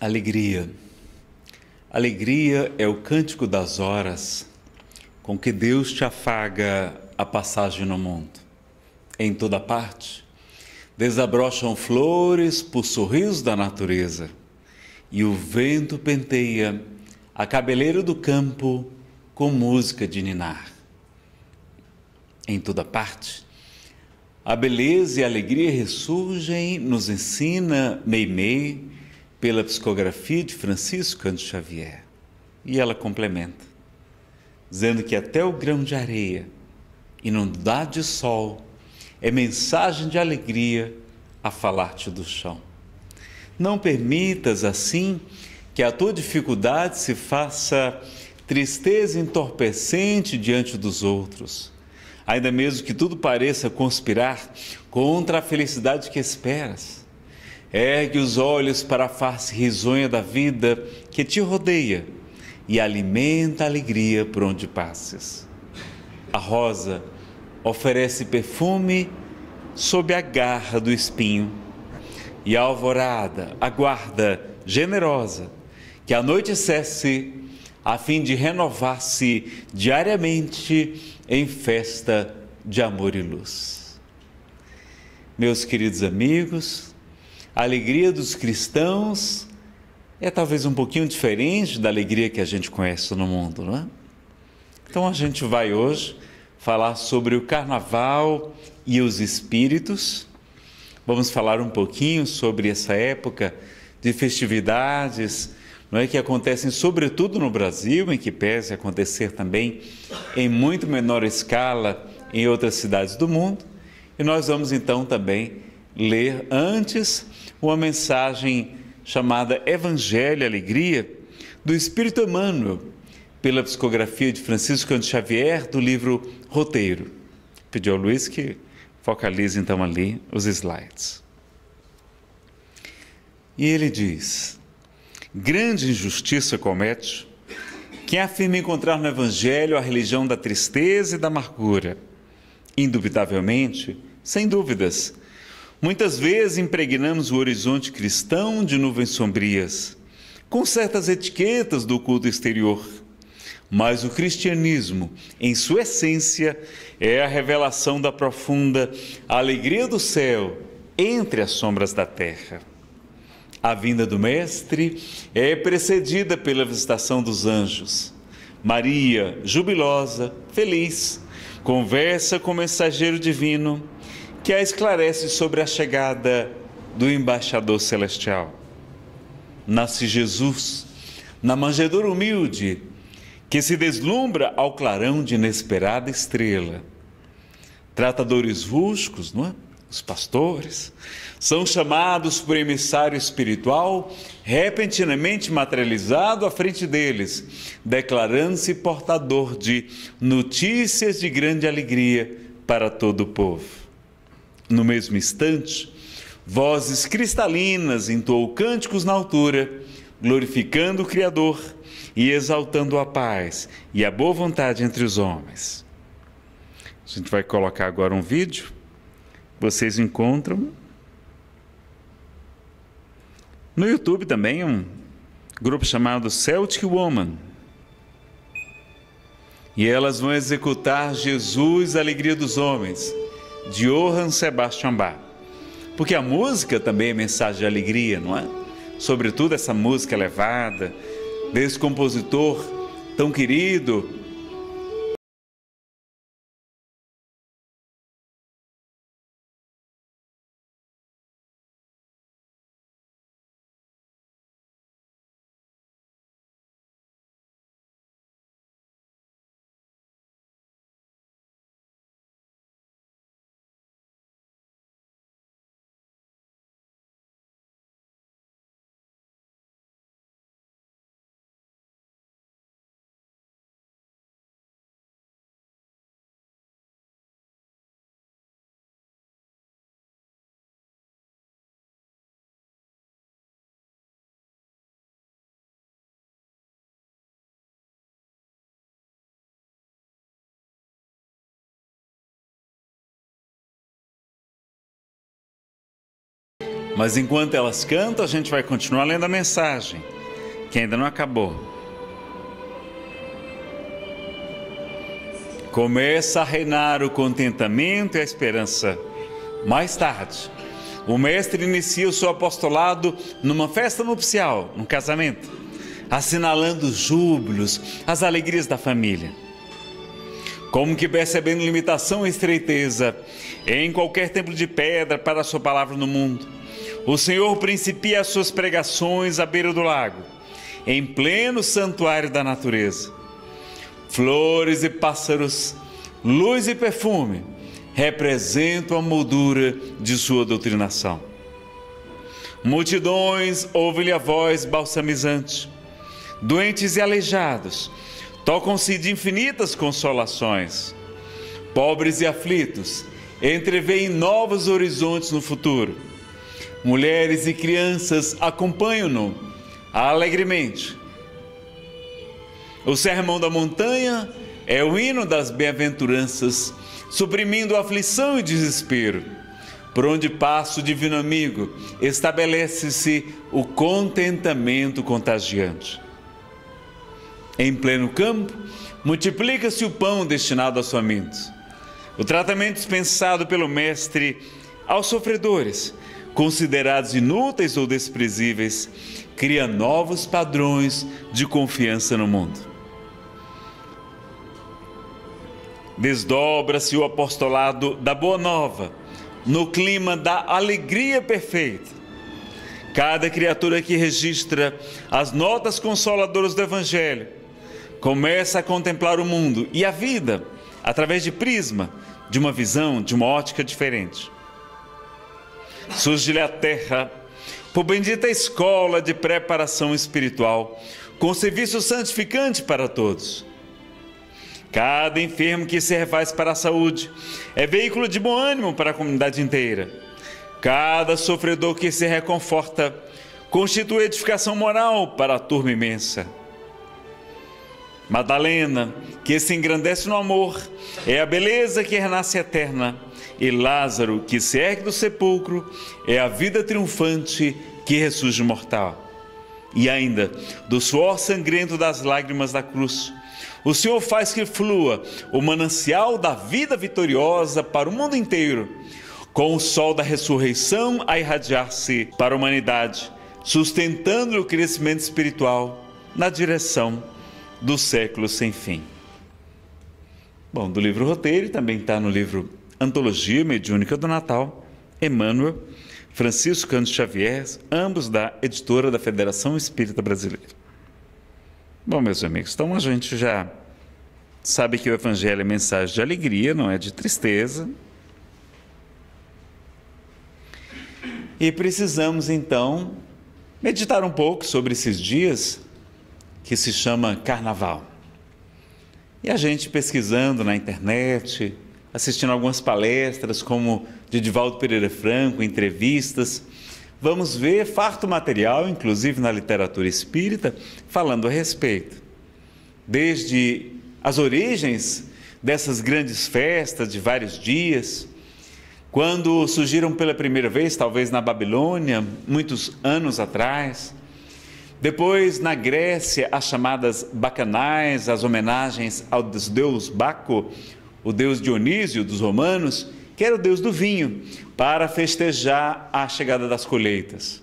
Alegria. Alegria é o cântico das horas com que Deus te afaga a passagem no mundo. Em toda parte, desabrocham flores por sorriso da natureza, e o vento penteia a cabeleira do campo com música de ninar. Em toda parte, a beleza e a alegria ressurgem, nos ensina Meimei, pela psicografia de Francisco Cândido Xavier. E ela complementa, dizendo que até o grão de areia, inundado de sol, é mensagem de alegria a falar-te do chão. Não permitas assim que a tua dificuldade se faça tristeza entorpecente diante dos outros, ainda mesmo que tudo pareça conspirar contra a felicidade que esperas Ergue os olhos para a face risonha da vida que te rodeia e alimenta a alegria por onde passes. A rosa oferece perfume sob a garra do espinho, e a alvorada aguarda generosa que a noite cesse, a fim de renovar-se diariamente em festa de amor e luz. Meus queridos amigos, a alegria dos cristãos é talvez um pouquinho diferente da alegria que a gente conhece no mundo, não é? Então a gente vai hoje falar sobre o carnaval e os espíritos. Vamos falar um pouquinho sobre essa época de festividades, não é que acontecem sobretudo no Brasil, em que pese acontecer também em muito menor escala em outras cidades do mundo. E nós vamos então também ler antes uma mensagem chamada Evangelho e Alegria do Espírito Emmanuel, pela psicografia de Francisco Cândido Xavier, do livro Roteiro. Pediu ao Luiz que focalize então ali os slides. E ele diz: Grande injustiça comete quem afirma encontrar no Evangelho a religião da tristeza e da amargura. Indubitavelmente, sem dúvidas, Muitas vezes impregnamos o horizonte cristão de nuvens sombrias, com certas etiquetas do culto exterior. Mas o cristianismo, em sua essência, é a revelação da profunda alegria do céu entre as sombras da terra. A vinda do Mestre é precedida pela visitação dos anjos. Maria, jubilosa, feliz, conversa com o mensageiro divino que a esclarece sobre a chegada do embaixador celestial. Nasce Jesus na manjedoura humilde, que se deslumbra ao clarão de inesperada estrela. Tratadores ruscos, não é? Os pastores são chamados por emissário espiritual, repentinamente materializado à frente deles, declarando-se portador de notícias de grande alegria para todo o povo. No mesmo instante, vozes cristalinas entoou cânticos na altura, glorificando o Criador e exaltando a paz e a boa vontade entre os homens. A gente vai colocar agora um vídeo. Vocês encontram no YouTube também um grupo chamado Celtic Woman. E elas vão executar Jesus, a alegria dos homens de Johann Sebastian Bach. Porque a música também é mensagem de alegria, não é? Sobretudo essa música elevada, desse compositor tão querido, Mas enquanto elas cantam, a gente vai continuar lendo a mensagem, que ainda não acabou. Começa a reinar o contentamento e a esperança. Mais tarde, o mestre inicia o seu apostolado numa festa nupcial, num casamento, assinalando os júbilos, as alegrias da família. Como que percebendo limitação e estreiteza em qualquer templo de pedra para a sua palavra no mundo, o Senhor principia as suas pregações à beira do lago, em pleno santuário da natureza flores e pássaros, luz e perfume representam a moldura de sua doutrinação. Multidões ouvem-lhe a voz balsamizante, doentes e aleijados tocam-se de infinitas consolações. Pobres e aflitos entreveem novos horizontes no futuro. Mulheres e crianças acompanham-no alegremente o sermão da montanha é o hino das bem-aventuranças, suprimindo aflição e desespero. Por onde passa o divino amigo, estabelece-se o contentamento contagiante. Em pleno campo, multiplica-se o pão destinado aos famintos. O tratamento dispensado pelo Mestre aos sofredores, considerados inúteis ou desprezíveis, cria novos padrões de confiança no mundo. desdobra-se o apostolado da Boa Nova, no clima da alegria perfeita. Cada criatura que registra as notas consoladoras do Evangelho começa a contemplar o mundo e a vida através de prisma, de uma visão, de uma ótica diferente. Surge-lhe a terra por bendita escola de preparação espiritual, com serviço santificante para todos Cada enfermo que se refaz para a saúde é veículo de bom ânimo para a comunidade inteira. Cada sofredor que se reconforta constitui edificação moral para a turma imensa. Madalena, que se engrandece no amor, é a beleza que renasce eterna, e Lázaro, que se ergue do sepulcro, é a vida triunfante que ressurge mortal. E ainda, do suor sangrento das lágrimas da cruz, o Senhor faz que flua o manancial da vida vitoriosa para o mundo inteiro, com o sol da ressurreição a irradiar-se para a humanidade, sustentando o crescimento espiritual na direção do século sem fim. Bom, do livro Roteiro também está no livro Antologia Mediúnica do Natal, Emmanuel, Francisco Cândido Xavier, ambos da editora da Federação Espírita Brasileira. Bom, meus amigos, então a gente já sabe que o Evangelho é mensagem de alegria, não é de tristeza. E precisamos então meditar um pouco sobre esses dias que se chama Carnaval. E a gente pesquisando na internet, assistindo algumas palestras, como de Divaldo Pereira Franco, entrevistas, vamos ver farto material, inclusive na literatura espírita, falando a respeito. Desde as origens dessas grandes festas de vários dias, quando surgiram pela primeira vez, talvez na Babilônia, muitos anos atrás. Depois, na Grécia, as chamadas bacanais, as homenagens ao deus Baco, o deus Dionísio dos romanos, que era o deus do vinho, para festejar a chegada das colheitas.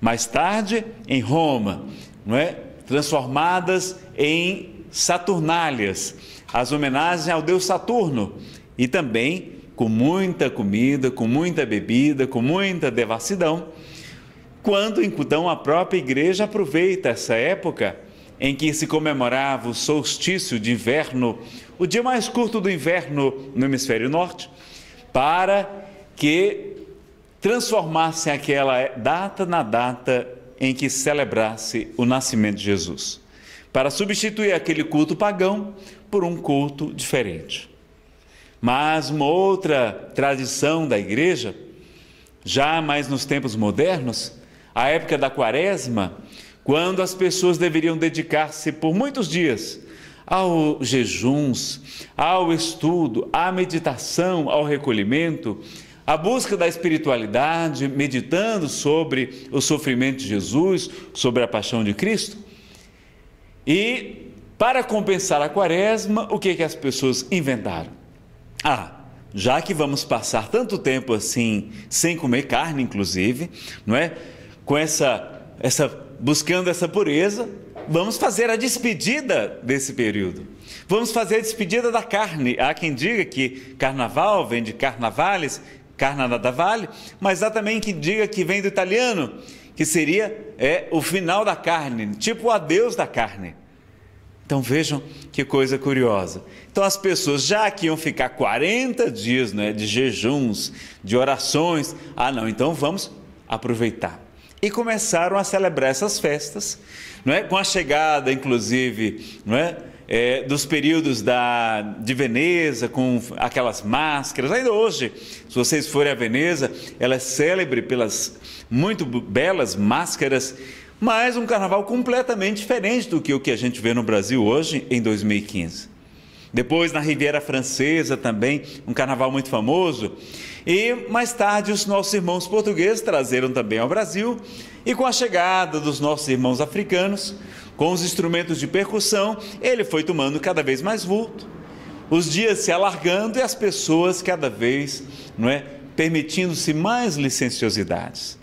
Mais tarde, em Roma, não é? transformadas em saturnálias, as homenagens ao deus Saturno, e também com muita comida, com muita bebida, com muita devassidão, quando então a própria igreja aproveita essa época em que se comemorava o solstício de inverno, o dia mais curto do inverno no hemisfério norte, para que transformasse aquela data na data em que celebrasse o nascimento de Jesus, para substituir aquele culto pagão por um culto diferente. Mas uma outra tradição da igreja, já mais nos tempos modernos, a época da quaresma, quando as pessoas deveriam dedicar-se por muitos dias ao jejuns, ao estudo, à meditação, ao recolhimento, a busca da espiritualidade, meditando sobre o sofrimento de Jesus, sobre a paixão de Cristo. E para compensar a quaresma, o que, que as pessoas inventaram? Ah, já que vamos passar tanto tempo assim, sem comer carne, inclusive, não é? Com essa, essa buscando essa pureza, vamos fazer a despedida desse período. Vamos fazer a despedida da carne. Há quem diga que carnaval vem de carnavales, carna da vale, mas há também quem diga que vem do italiano, que seria é, o final da carne, tipo o adeus da carne. Então vejam que coisa curiosa. Então as pessoas já que iam ficar 40 dias né, de jejuns, de orações, ah não, então vamos aproveitar. E começaram a celebrar essas festas, não é? com a chegada, inclusive, não é? é, dos períodos da, de Veneza, com aquelas máscaras. Ainda hoje, se vocês forem a Veneza, ela é célebre pelas muito belas máscaras, mas um carnaval completamente diferente do que o que a gente vê no Brasil hoje, em 2015. Depois, na Riviera Francesa também, um carnaval muito famoso. E mais tarde, os nossos irmãos portugueses trazeram também ao Brasil. E com a chegada dos nossos irmãos africanos, com os instrumentos de percussão, ele foi tomando cada vez mais vulto, os dias se alargando e as pessoas cada vez, não é, permitindo-se mais licenciosidades.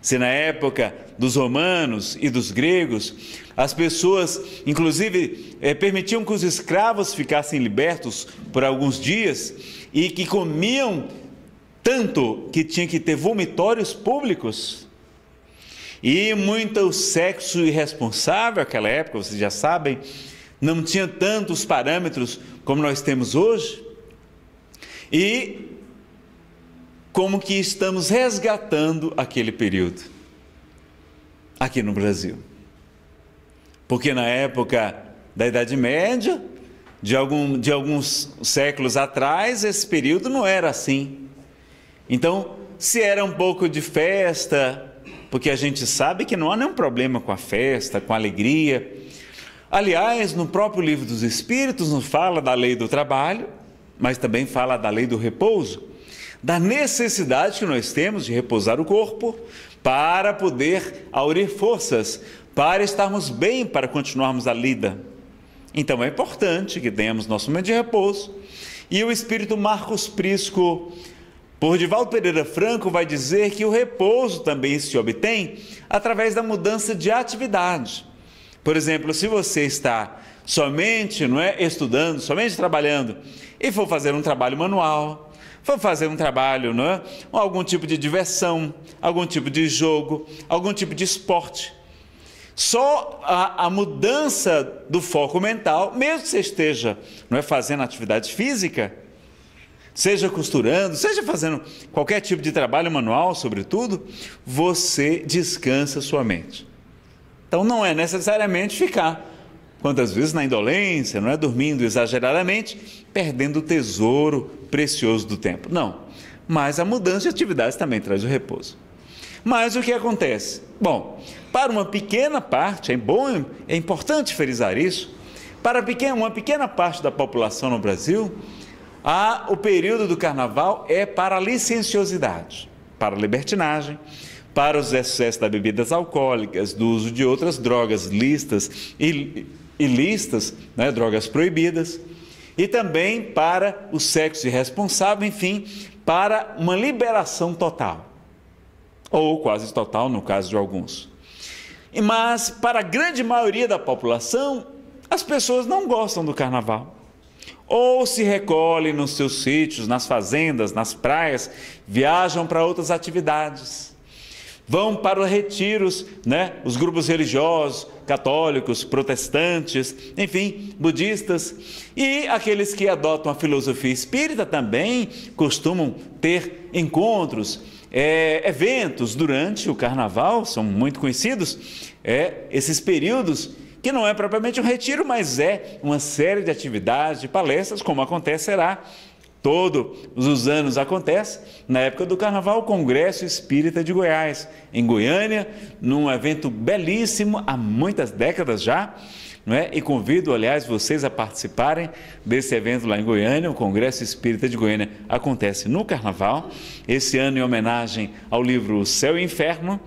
Se na época dos romanos e dos gregos, as pessoas, inclusive, é, permitiam que os escravos ficassem libertos por alguns dias e que comiam tanto que tinha que ter vomitórios públicos, e muito sexo irresponsável naquela época, vocês já sabem, não tinha tantos parâmetros como nós temos hoje. E como que estamos resgatando aquele período aqui no Brasil. Porque na época da Idade Média, de, algum, de alguns séculos atrás, esse período não era assim. Então, se era um pouco de festa, porque a gente sabe que não há nenhum problema com a festa, com a alegria. Aliás, no próprio livro dos Espíritos nos fala da lei do trabalho, mas também fala da lei do repouso, da necessidade que nós temos de repousar o corpo para poder aurir forças, para estarmos bem, para continuarmos a lida. Então é importante que tenhamos nosso momento de repouso. E o Espírito Marcos Prisco por Divaldo Pereira Franco vai dizer que o repouso também se obtém através da mudança de atividade. Por exemplo, se você está somente, não é, estudando, somente trabalhando e for fazer um trabalho manual, for fazer um trabalho, não é, algum tipo de diversão, algum tipo de jogo, algum tipo de esporte, só a, a, mudança do foco mental, mesmo que você esteja não é, fazendo atividade física, seja costurando, seja fazendo qualquer tipo de trabalho manual, sobretudo, você descansa sua mente. Então não é necessariamente ficar quantas vezes na indolência, não é dormindo exageradamente, perdendo o tesouro precioso do tempo. Não. Mas a mudança de atividades também traz o repouso. Mas o que acontece? Bom, para uma pequena parte, é bom, é importante frisar isso, para uma pequena parte da população no Brasil, ah, o período do carnaval é para licenciosidade, para libertinagem, para os excessos das bebidas alcoólicas, do uso de outras drogas listas e ilícitas, né, drogas proibidas, e também para o sexo irresponsável, enfim, para uma liberação total, ou quase total no caso de alguns. Mas para a grande maioria da população, as pessoas não gostam do carnaval ou se recolhem nos seus sítios, nas fazendas, nas praias, viajam para outras atividades. Vão para os retiros, né? os grupos religiosos, católicos, protestantes, enfim, budistas. E aqueles que adotam a filosofia espírita também costumam ter encontros, é, eventos durante o carnaval, são muito conhecidos, é, esses períodos que não é propriamente um retiro, mas é uma série de atividades, de palestras, como acontecerá todos os anos acontece, na época do Carnaval, o Congresso Espírita de Goiás, em Goiânia, num evento belíssimo, há muitas décadas já, não é? E convido, aliás, vocês a participarem desse evento lá em Goiânia, o Congresso Espírita de Goiânia acontece no Carnaval, esse ano em homenagem ao livro Céu e Inferno,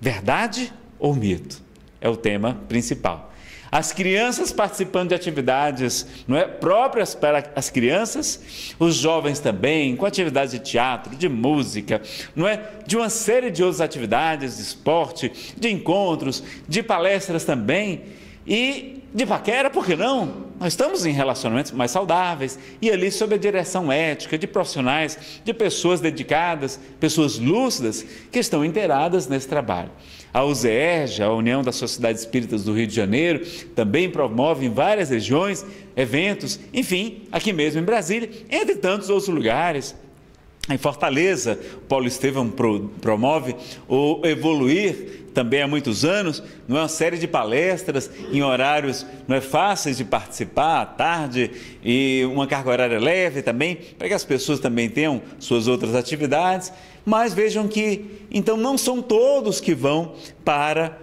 Verdade ou Mito? É o tema principal. As crianças participando de atividades não é, próprias para as crianças, os jovens também, com atividades de teatro, de música, não é, de uma série de outras atividades, de esporte, de encontros, de palestras também. E de paquera, por que não? Nós estamos em relacionamentos mais saudáveis e ali sob a direção ética de profissionais, de pessoas dedicadas, pessoas lúcidas que estão inteiradas nesse trabalho. A UZERJ, a União das Sociedades Espíritas do Rio de Janeiro, também promove em várias regiões eventos, enfim, aqui mesmo em Brasília, entre tantos outros lugares. Em Fortaleza, Paulo Estevam promove o Evoluir também há muitos anos, não é uma série de palestras em horários não é fáceis de participar à tarde e uma carga horária leve também, para que as pessoas também tenham suas outras atividades. Mas vejam que então não são todos que vão para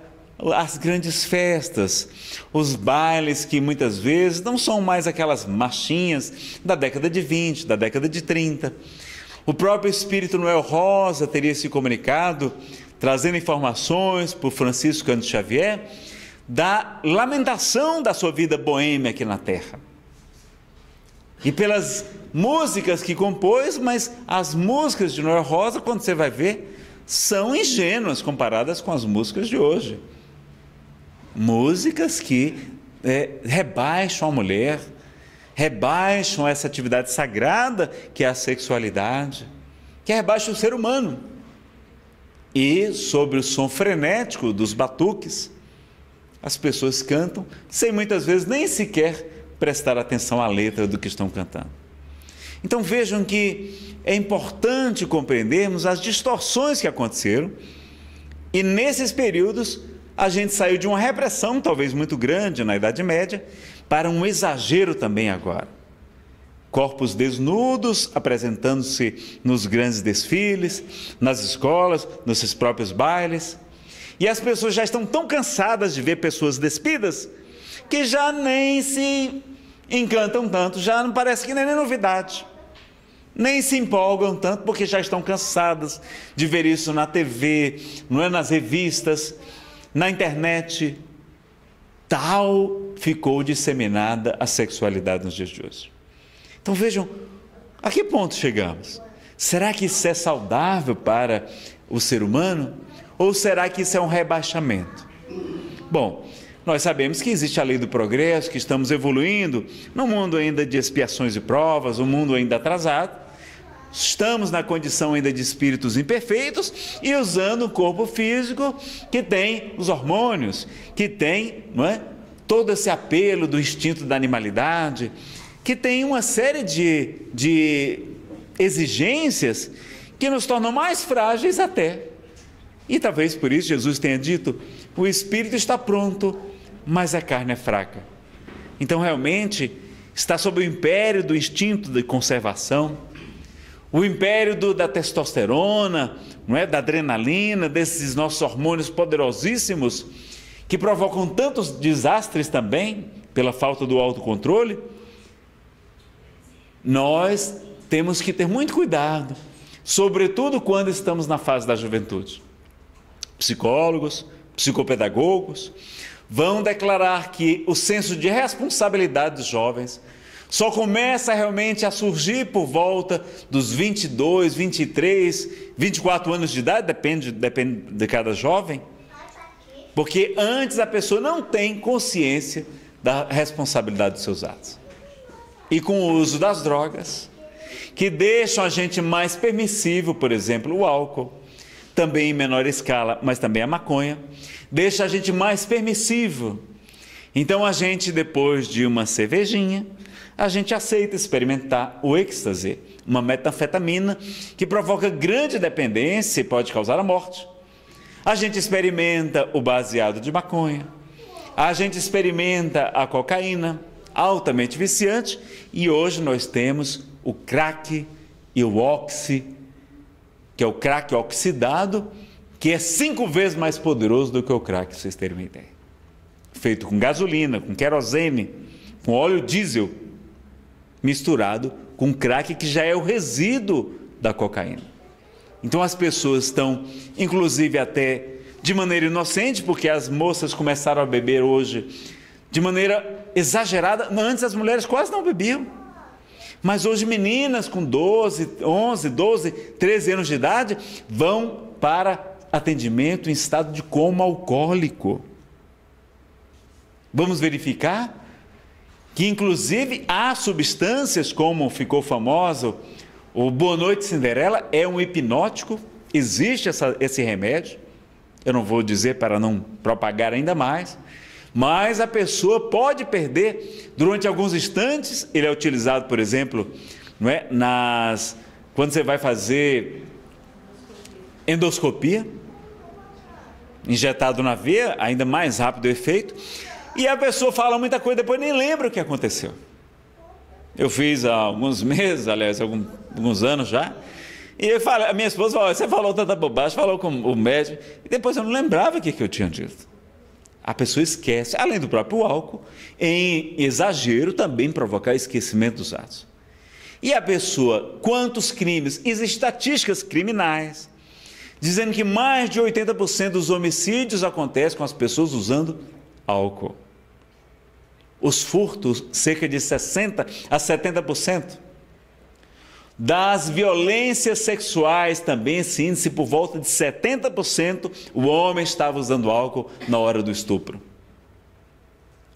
as grandes festas, os bailes que muitas vezes não são mais aquelas marchinhas da década de 20, da década de 30. O próprio espírito Noel Rosa teria se comunicado, trazendo informações por Francisco Cândido Xavier, da lamentação da sua vida boêmia aqui na Terra. E pelas músicas que compôs, mas as músicas de Noel Rosa, quando você vai ver, são ingênuas comparadas com as músicas de hoje. Músicas que é, rebaixam a mulher, rebaixam essa atividade sagrada que é a sexualidade, que rebaixa o ser humano. E sobre o som frenético dos batuques, as pessoas cantam sem muitas vezes nem sequer prestar atenção à letra do que estão cantando. Então vejam que é importante compreendermos as distorções que aconteceram, e nesses períodos a gente saiu de uma repressão talvez muito grande na Idade Média para um exagero também agora. Corpos desnudos apresentando-se nos grandes desfiles, nas escolas, nos seus próprios bailes. E as pessoas já estão tão cansadas de ver pessoas despidas que já nem se encantam tanto, já não parece que nem é novidade. Nem se empolgam tanto porque já estão cansadas de ver isso na TV, não é nas revistas, na internet. Tal ficou disseminada a sexualidade nos dias de hoje. Então vejam, a que ponto chegamos? Será que isso é saudável para o ser humano? Ou será que isso é um rebaixamento? Bom, nós sabemos que existe a lei do progresso, que estamos evoluindo num mundo ainda de expiações e provas, um mundo ainda atrasado. Estamos na condição ainda de espíritos imperfeitos e usando o corpo físico que tem os hormônios, que tem não é, todo esse apelo do instinto da animalidade, que tem uma série de, de exigências que nos tornam mais frágeis até. E talvez por isso Jesus tenha dito: o espírito está pronto, mas a carne é fraca. Então, realmente, está sob o império do instinto de conservação, o império do, da testosterona, não é, da adrenalina, desses nossos hormônios poderosíssimos que provocam tantos desastres também pela falta do autocontrole. Nós temos que ter muito cuidado, sobretudo quando estamos na fase da juventude. Psicólogos, psicopedagogos, vão declarar que o senso de responsabilidade dos jovens só começa realmente a surgir por volta dos 22, 23, 24 anos de idade, depende, depende de cada jovem, porque antes a pessoa não tem consciência da responsabilidade dos seus atos. E com o uso das drogas, que deixam a gente mais permissivo, por exemplo, o álcool, também em menor escala, mas também a maconha, deixa a gente mais permissivo. Então a gente, depois de uma cervejinha, a gente aceita experimentar o êxtase, uma metanfetamina que provoca grande dependência e pode causar a morte. A gente experimenta o baseado de maconha, a gente experimenta a cocaína, altamente viciante, e hoje nós temos o crack e o oxi, que é o crack oxidado, que é cinco vezes mais poderoso do que o crack, vocês terem uma ideia. feito com gasolina, com querosene, com óleo diesel, misturado com crack que já é o resíduo da cocaína. Então as pessoas estão, inclusive até de maneira inocente, porque as moças começaram a beber hoje de maneira exagerada. Antes as mulheres quase não bebiam. Mas hoje meninas com 12, 11, 12, 13 anos de idade vão para atendimento em estado de coma alcoólico. Vamos verificar que inclusive há substâncias como ficou famoso o Boa Noite Cinderela é um hipnótico, existe essa, esse remédio. Eu não vou dizer para não propagar ainda mais, mas a pessoa pode perder durante alguns instantes. Ele é utilizado, por exemplo, não é, nas quando você vai fazer endoscopia, injetado na veia, ainda mais rápido o efeito, e a pessoa fala muita coisa depois nem lembra o que aconteceu. Eu fiz há alguns meses, aliás, alguns, anos já, e eu falei, a minha esposa falou: você falou tanta bobagem, falou com o médico, e depois eu não lembrava o que, que eu tinha dito. A pessoa esquece, além do próprio álcool, em exagero também provocar esquecimento dos atos. E a pessoa, quantos crimes? Existem estatísticas criminais dizendo que mais de 80% dos homicídios acontecem com as pessoas usando álcool. Os furtos, cerca de 60 a 70%. Das violências sexuais, também esse índice por volta de 70%, o homem estava usando álcool na hora do estupro.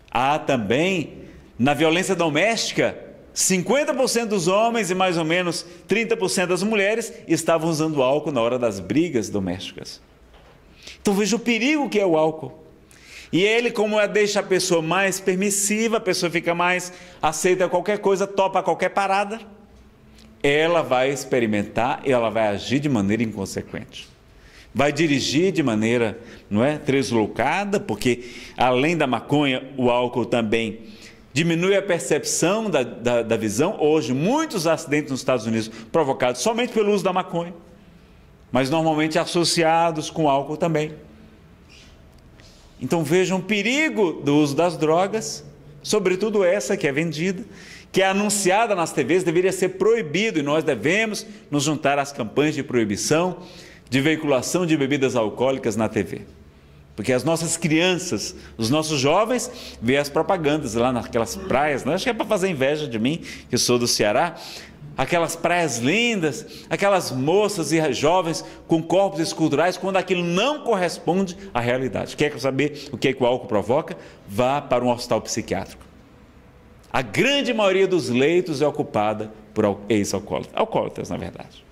Há também, na violência doméstica, 50% dos homens e mais ou menos 30% das mulheres estavam usando álcool na hora das brigas domésticas. Então veja o perigo que é o álcool. E ele, como é, deixa a pessoa mais permissiva, a pessoa fica mais aceita qualquer coisa, topa qualquer parada, ela vai experimentar e ela vai agir de maneira inconsequente. Vai dirigir de maneira, não é, deslocada, porque além da maconha, o álcool também diminui a percepção da, da, da visão. Hoje, muitos acidentes nos Estados Unidos provocados somente pelo uso da maconha, mas normalmente associados com álcool também. Então vejam o perigo do uso das drogas, sobretudo essa que é vendida, que é anunciada nas TVs, deveria ser proibido e nós devemos nos juntar às campanhas de proibição de veiculação de bebidas alcoólicas na TV. Porque as nossas crianças, os nossos jovens, vê as propagandas lá naquelas praias, né? acho que é para fazer inveja de mim, que sou do Ceará, aquelas praias lindas, aquelas moças e jovens com corpos esculturais, quando aquilo não corresponde à realidade. Quer saber o que, é que o álcool provoca? Vá para um hospital psiquiátrico. A grande maioria dos leitos é ocupada por ex-alcoólatras, alcoólatras, na verdade.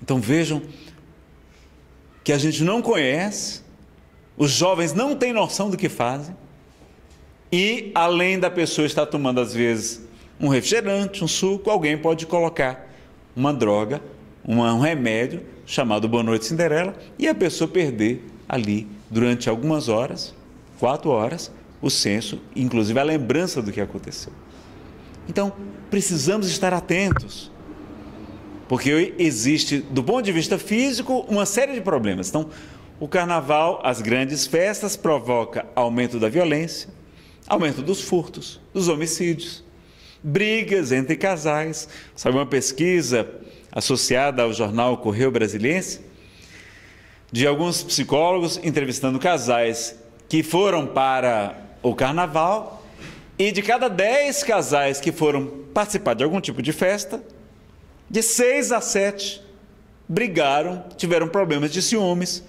Então vejam que a gente não conhece, os jovens não têm noção do que fazem, e além da pessoa estar tomando, às vezes, um refrigerante, um suco, alguém pode colocar uma droga, um remédio chamado Boa Noite Cinderela e a pessoa perder ali durante algumas horas, quatro horas, o senso, inclusive a lembrança do que aconteceu. Então, precisamos estar atentos, porque existe, do ponto de vista físico, uma série de problemas. Então, o carnaval, as grandes festas, provoca aumento da violência, aumento dos furtos, dos homicídios, brigas entre casais. Sabe uma pesquisa associada ao jornal Correio Brasiliense? De alguns psicólogos entrevistando casais que foram para o carnaval e de cada dez casais que foram participar de algum tipo de festa, de seis a sete brigaram, tiveram problemas de ciúmes,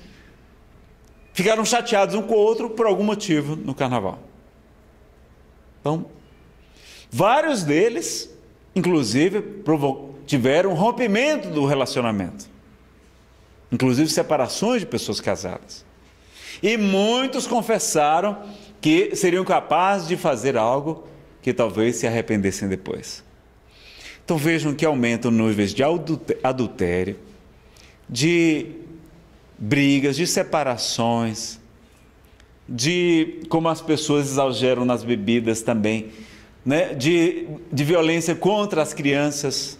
ficaram chateados um com o outro por algum motivo no carnaval. Então, Vários deles, inclusive, tiveram rompimento do relacionamento, inclusive separações de pessoas casadas. E muitos confessaram que seriam capazes de fazer algo que talvez se arrependessem depois. Então vejam que aumentam níveis de adultério, de brigas, de separações, de como as pessoas exageram nas bebidas também né, de, de violência contra as crianças,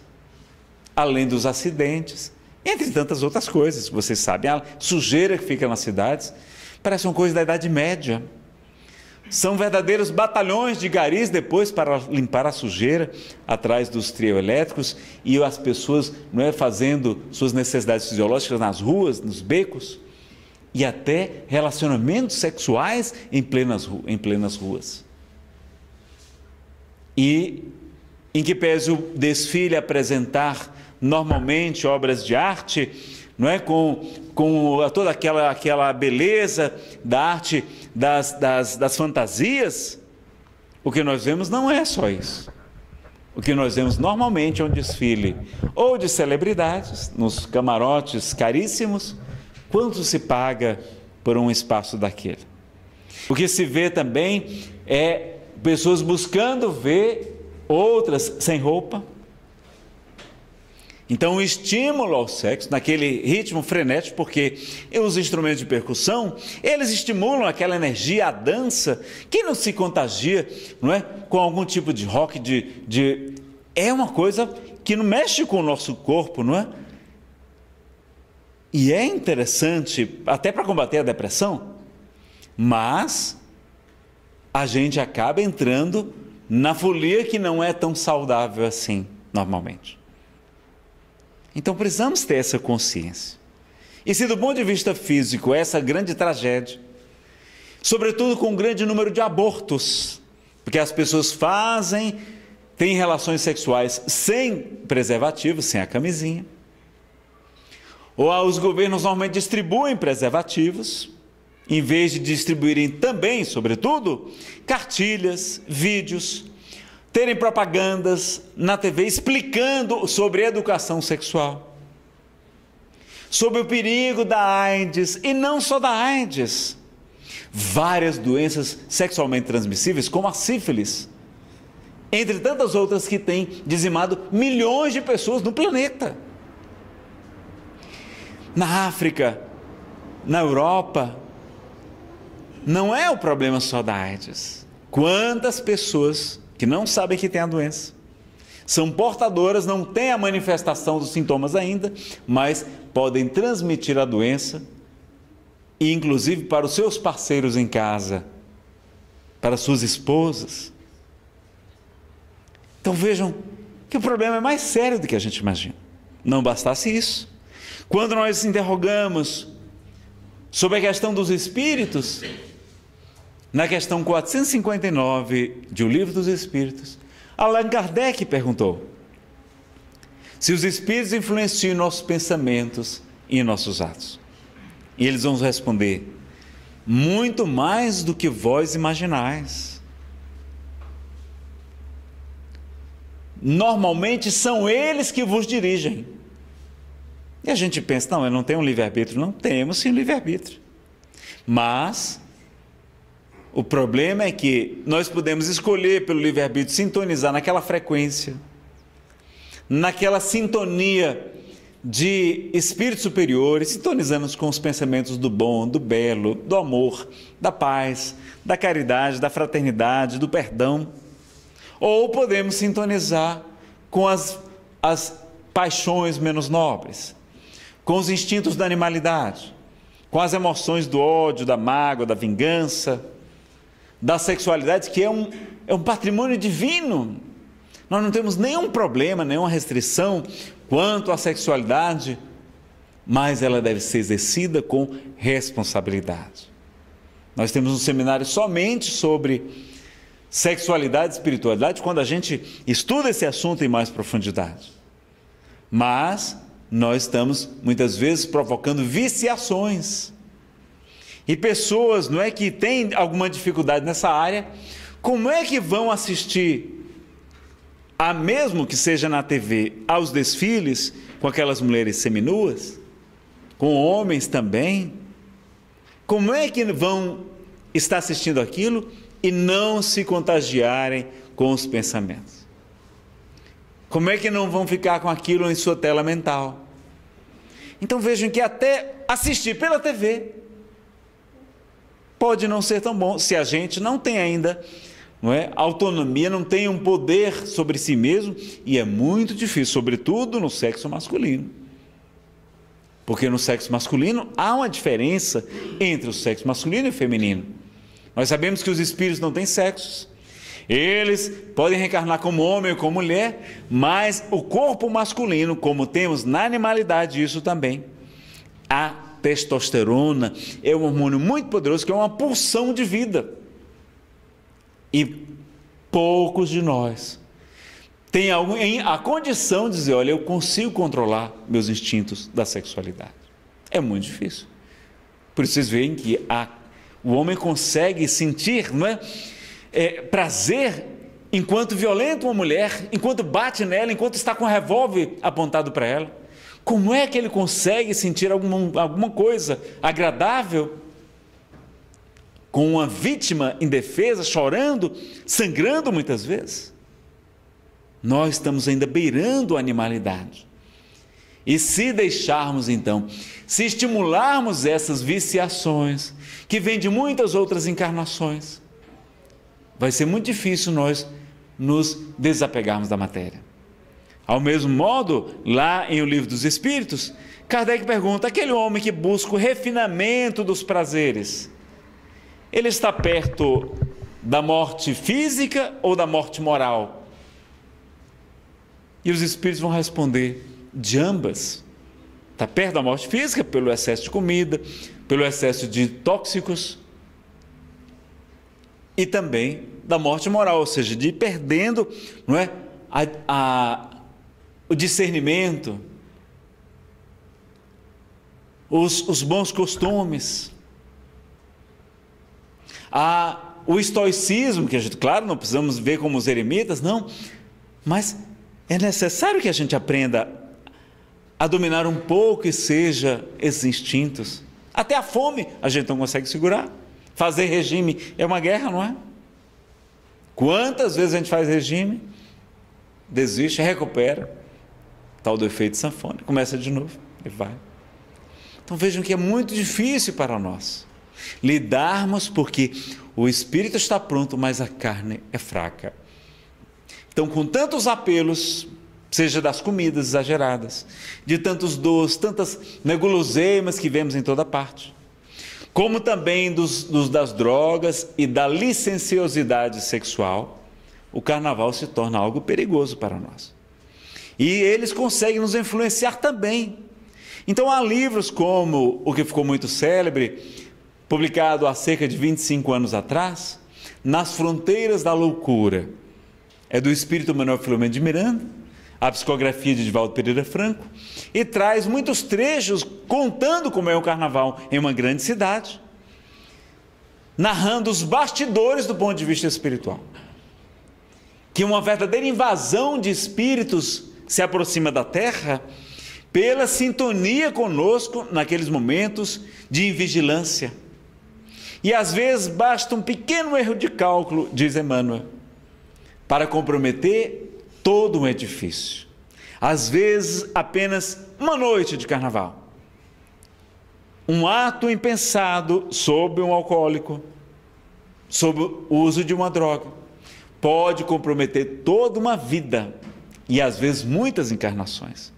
além dos acidentes, entre tantas outras coisas. Vocês sabem, a sujeira que fica nas cidades. Parece uma coisa da Idade Média. São verdadeiros batalhões de garis depois para limpar a sujeira atrás dos trio elétricos e as pessoas não é fazendo suas necessidades fisiológicas nas ruas, nos becos e até relacionamentos sexuais em plenas, em plenas ruas. E em que pese o desfile apresentar normalmente obras de arte, não é com, com toda aquela, aquela beleza da arte das, das, das fantasias, o que nós vemos não é só isso. O que nós vemos normalmente é um desfile ou de celebridades, nos camarotes caríssimos, quanto se paga por um espaço daquele. O que se vê também é pessoas buscando ver outras sem roupa, então, o estímulo ao sexo, naquele ritmo frenético, porque os instrumentos de percussão, eles estimulam aquela energia, a dança. Quem não se contagia, não é? Com algum tipo de rock, de, de... é uma coisa que não mexe com o nosso corpo, não é? E é interessante, até para combater a depressão, mas a gente acaba entrando na folia que não é tão saudável assim, normalmente. Então precisamos ter essa consciência. E se do ponto de vista físico, essa grande tragédia, sobretudo com um grande número de abortos, porque as pessoas fazem, têm relações sexuais sem preservativo, sem a camisinha. Ou os governos normalmente distribuem preservativos, em vez de distribuírem também, sobretudo, cartilhas, vídeos, terem propagandas na TV explicando sobre educação sexual, sobre o perigo da AIDS e não só da AIDS, várias doenças sexualmente transmissíveis, como a sífilis, entre tantas outras que têm dizimado milhões de pessoas no planeta. Na África, na Europa, não é o problema só da AIDS. Quantas pessoas que não sabem que tem a doença. São portadoras, não têm a manifestação dos sintomas ainda, mas podem transmitir a doença, e inclusive para os seus parceiros em casa, para suas esposas. Então vejam que o problema é mais sério do que a gente imagina. Não bastasse isso. Quando nós interrogamos sobre a questão dos espíritos, na questão 459 de O Livro dos Espíritos, Allan Kardec perguntou: se os espíritos influenciam nossos pensamentos e nossos atos. E eles vão responder: muito mais do que vós imaginais. Normalmente são eles que vos dirigem. E a gente pensa, não, eu não tenho um livre-arbítrio. Não temos sim um livre-arbítrio. Mas o problema é que nós podemos escolher pelo livre-arbítrio sintonizar naquela frequência, naquela sintonia de espíritos superiores, sintonizando com os pensamentos do bom, do belo, do amor, da paz, da caridade, da fraternidade, do perdão. Ou podemos sintonizar com as, as paixões menos nobres, com os instintos da animalidade, com as emoções do ódio, da mágoa, da vingança da sexualidade, que é um, é um patrimônio divino. Nós não temos nenhum problema, nenhuma restrição quanto à sexualidade, mas ela deve ser exercida com responsabilidade. Nós temos um seminário somente sobre sexualidade e espiritualidade quando a gente estuda esse assunto em mais profundidade. Mas nós estamos muitas vezes provocando viciações e pessoas, não é que têm alguma dificuldade nessa área, como é que vão assistir a mesmo que seja na TV aos desfiles com aquelas mulheres seminuas, com homens também? Como é que vão estar assistindo aquilo e não se contagiarem com os pensamentos? Como é que não vão ficar com aquilo em sua tela mental? Então vejam que até assistir pela TV pode não ser tão bom se a gente não tem ainda não é, autonomia, não tem um poder sobre si mesmo e é muito difícil, sobretudo no sexo masculino. Porque no sexo masculino há uma diferença entre o sexo masculino e o feminino. Nós sabemos que os espíritos não têm sexos. Eles podem reencarnar como homem ou como mulher, mas o corpo masculino, como temos na animalidade, isso também. A testosterona é um hormônio muito poderoso que é uma pulsão de vida. E poucos de nós têm a condição de dizer: olha, eu consigo controlar meus instintos da sexualidade. É muito difícil. Por isso vocês veem que a, o homem consegue sentir não é, é, prazer enquanto violenta uma mulher, enquanto bate nela, enquanto está com um revólver apontado para ela. Como é que ele consegue sentir alguma, alguma coisa agradável com uma vítima indefesa, chorando, sangrando muitas vezes? Nós estamos ainda beirando a animalidade. E se deixarmos então, se estimularmos essas viciações, que vêm de muitas outras encarnações, vai ser muito difícil nós nos desapegarmos da matéria. Ao mesmo modo, lá em O Livro dos Espíritos, Kardec pergunta: aquele homem que busca o refinamento dos prazeres, ele está perto da morte física ou da morte moral? E os espíritos vão responder: de ambas. Está perto da morte física pelo excesso de comida, pelo excesso de tóxicos e também da morte moral, ou seja, de ir perdendo não é, a, a, o discernimento, os, os bons costumes, a, o estoicismo, que a gente, claro, não precisamos ver como os eremitas, não, mas é necessário que a gente aprenda a dominar um pouco e seja esses instintos. Até a fome a gente não consegue segurar. Fazer regime é uma guerra, não é? Quantas vezes a gente faz regime, desiste, recupera, tal do efeito sanfone, começa de novo e vai. Então vejam que é muito difícil para nós lidarmos porque o espírito está pronto, mas a carne é fraca. Então, com tantos apelos, seja das comidas exageradas, de tantos doces, tantas neguloseimas que vemos em toda parte, como também dos, dos, das drogas e da licenciosidade sexual, o carnaval se torna algo perigoso para nós. E eles conseguem nos influenciar também. Então há livros como o que ficou muito célebre, publicado há cerca de 25 anos atrás, Nas Fronteiras da Loucura. É do espírito Manuel Filomeno de Miranda, a psicografia de Divaldo Pereira Franco, e traz muitos trechos contando como é o carnaval em uma grande cidade, narrando os bastidores do ponto de vista espiritual. Que uma verdadeira invasão de espíritos se aproxima da terra pela sintonia conosco naqueles momentos de invigilância. E às vezes basta um pequeno erro de cálculo, diz Emmanuel, para comprometer todo um edifício. Às vezes, apenas uma noite de carnaval. Um ato impensado sobre um alcoólico, sobre o uso de uma droga, pode comprometer toda uma vida e às vezes muitas encarnações.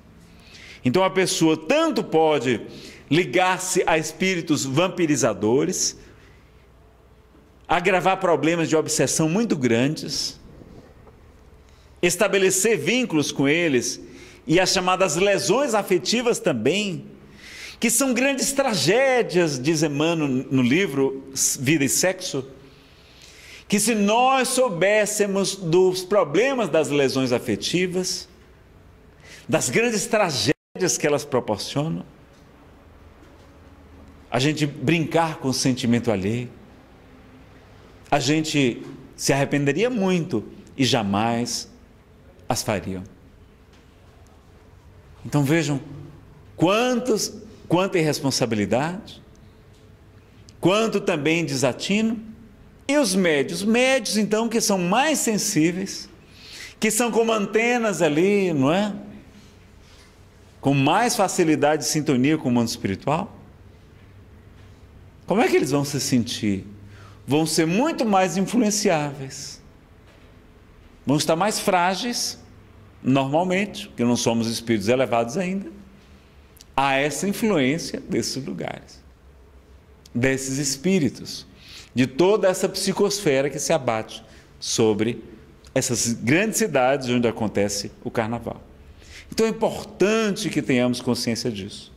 Então a pessoa tanto pode ligar-se a espíritos vampirizadores, agravar problemas de obsessão muito grandes, estabelecer vínculos com eles e as chamadas lesões afetivas também, que são grandes tragédias, diz Emmanuel no livro Vida e Sexo, que se nós soubéssemos dos problemas das lesões afetivas, das grandes tragédias que elas proporcionam, a gente brincar com o sentimento alheio, a gente se arrependeria muito e jamais as fariam. Então vejam quantos, quanta irresponsabilidade, quanto também desatino. E os médios, médios então que são mais sensíveis, que são como antenas ali, não é? Com mais facilidade de sintonia com o mundo espiritual. Como é que eles vão se sentir? Vão ser muito mais influenciáveis Vamos estar mais frágeis, normalmente, porque não somos espíritos elevados ainda. a essa influência desses lugares, desses espíritos, de toda essa psicosfera que se abate sobre essas grandes cidades onde acontece o carnaval. Então é importante que tenhamos consciência disso.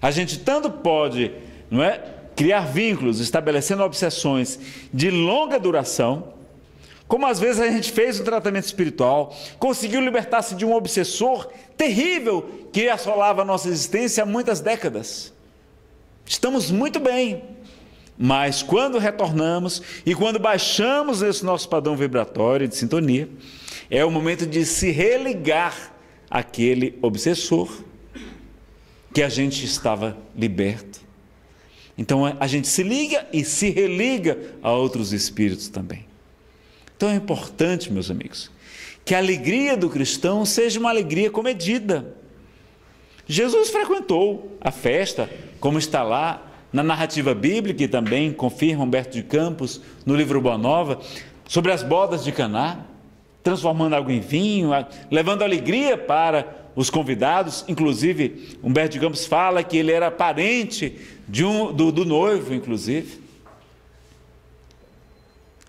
A gente tanto pode, não é, criar vínculos, estabelecendo obsessões de longa duração, como às vezes a gente fez o tratamento espiritual, conseguiu libertar-se de um obsessor terrível que assolava a nossa existência há muitas décadas. Estamos muito bem, mas quando retornamos e quando baixamos esse nosso padrão vibratório de sintonia, é o momento de se religar àquele obsessor que a gente estava liberto. Então a gente se liga e se religa a outros espíritos também. Então é importante, meus amigos, que a alegria do cristão seja uma alegria comedida. Jesus frequentou a festa, como está lá na narrativa bíblica e também confirma Humberto de Campos no livro Boa Nova, sobre as bodas de Caná, transformando água em vinho, levando alegria para os convidados, inclusive Humberto de Campos fala que ele era parente um, do, do noivo, inclusive.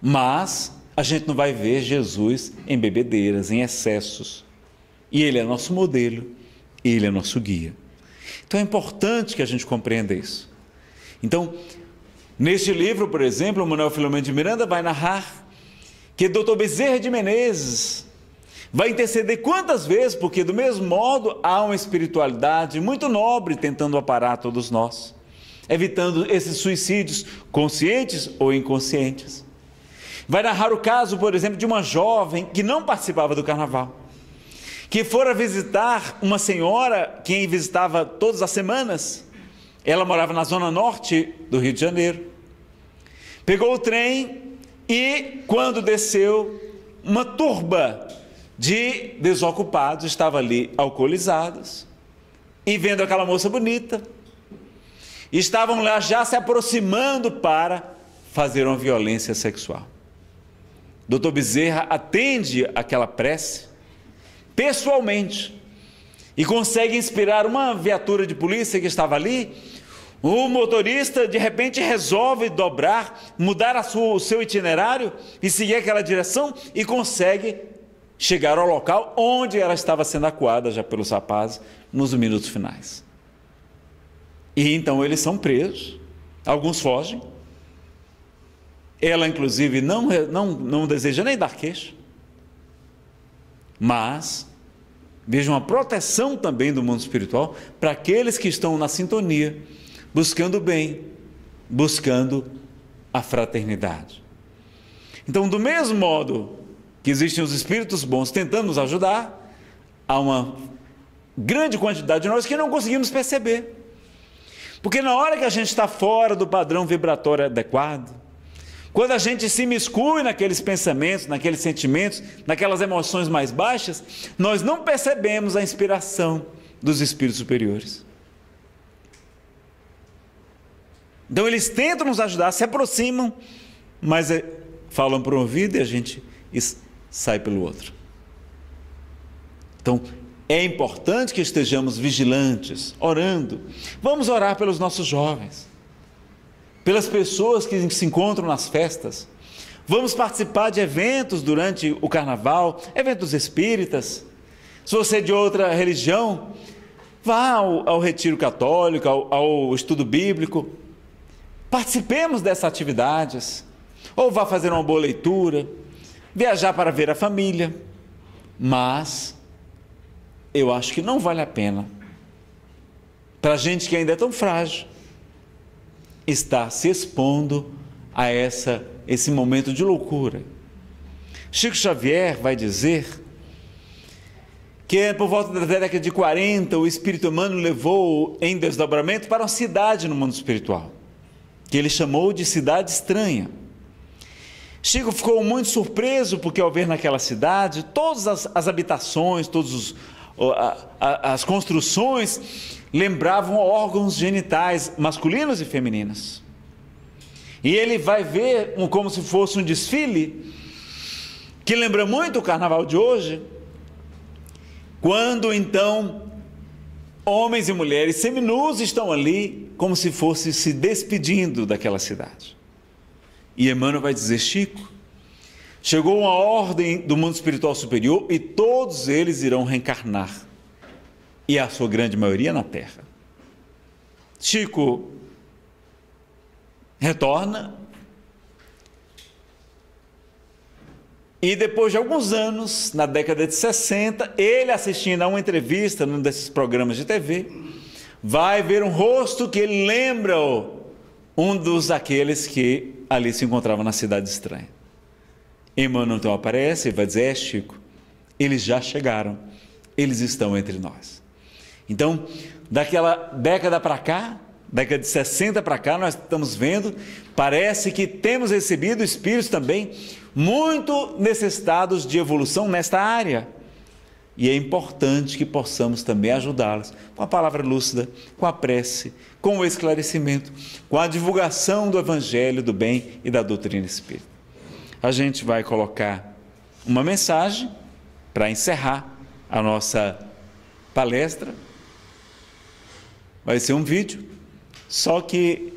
Mas a gente não vai ver Jesus em bebedeiras, em excessos. E ele é nosso modelo, ele é nosso guia. Então é importante que a gente compreenda isso. Então, neste livro, por exemplo, o Manuel Filomeno de Miranda vai narrar que Dr. Bezerra de Menezes vai interceder quantas vezes, porque do mesmo modo há uma espiritualidade muito nobre tentando aparar todos nós, evitando esses suicídios conscientes ou inconscientes. Vai narrar o caso, por exemplo, de uma jovem que não participava do carnaval, que fora visitar uma senhora que visitava todas as semanas ela morava na zona norte do Rio de Janeiro. Pegou o trem e, quando desceu, uma turba de desocupados estava ali alcoolizados e vendo aquela moça bonita, estavam lá já se aproximando para fazer uma violência sexual. Doutor Bezerra atende aquela prece pessoalmente e consegue inspirar uma viatura de polícia que estava ali o motorista de repente resolve dobrar, mudar sua, o seu itinerário e seguir aquela direção e consegue chegar ao local onde ela estava sendo acuada já pelos rapazes nos minutos finais. E então eles são presos, alguns fogem. Ela, inclusive, não, não, não deseja nem dar queixa, mas veja uma proteção também do mundo espiritual para aqueles que estão na sintonia buscando o bem, buscando a fraternidade. Então, do mesmo modo que existem os espíritos bons tentando nos ajudar, há uma grande quantidade de nós que não conseguimos perceber. Porque na hora que a gente está fora do padrão vibratório adequado, quando a gente se miscui naqueles pensamentos, naqueles sentimentos, naquelas emoções mais baixas, nós não percebemos a inspiração dos espíritos superiores. Então eles tentam nos ajudar, se aproximam, mas é, falam por um ouvido e a gente sai pelo outro. Então é importante que estejamos vigilantes, orando. Vamos orar pelos nossos jovens, pelas pessoas que se encontram nas festas. Vamos participar de eventos durante o carnaval, eventos espíritas. Se você é de outra religião, vá ao, ao retiro católico, ao, ao estudo bíblico Participemos dessas atividades, ou vá fazer uma boa leitura, viajar para ver a família, mas eu acho que não vale a pena. Para gente que ainda é tão frágil estar se expondo a essa esse momento de loucura. Chico Xavier vai dizer que por volta da década de 40 o espírito humano levou em desdobramento para uma cidade no mundo espiritual que ele chamou de cidade estranha. Chico ficou muito surpreso porque, ao ver naquela cidade, todas as, as habitações, todas as construções lembravam órgãos genitais masculinos e femininos. E ele vai ver um, como se fosse um desfile, que lembra muito o carnaval de hoje, quando então homens e mulheres seminus estão ali como se fosse se despedindo daquela cidade. E Emmanuel vai dizer: Chico, chegou uma ordem do mundo espiritual superior e todos eles irão reencarnar. E a sua grande maioria na Terra. Chico retorna E depois de alguns anos, na década de 60, ele assistindo a uma entrevista num desses programas de TV, vai ver um rosto que ele lembra um dos aqueles que ali se encontrava na cidade estranha. Emmanuel então aparece e vai dizer: É, Chico, eles já chegaram, eles estão entre nós. Então, daquela década para cá, década de 60 para cá, nós estamos vendo, parece que temos recebido espíritos também muito necessitados de evolução nesta área. E é importante que possamos também ajudá-los com a palavra lúcida, com a prece, com o esclarecimento, com a divulgação do Evangelho, do bem e da doutrina espírita. A gente vai colocar uma mensagem para encerrar a nossa palestra. Vai ser um vídeo, só que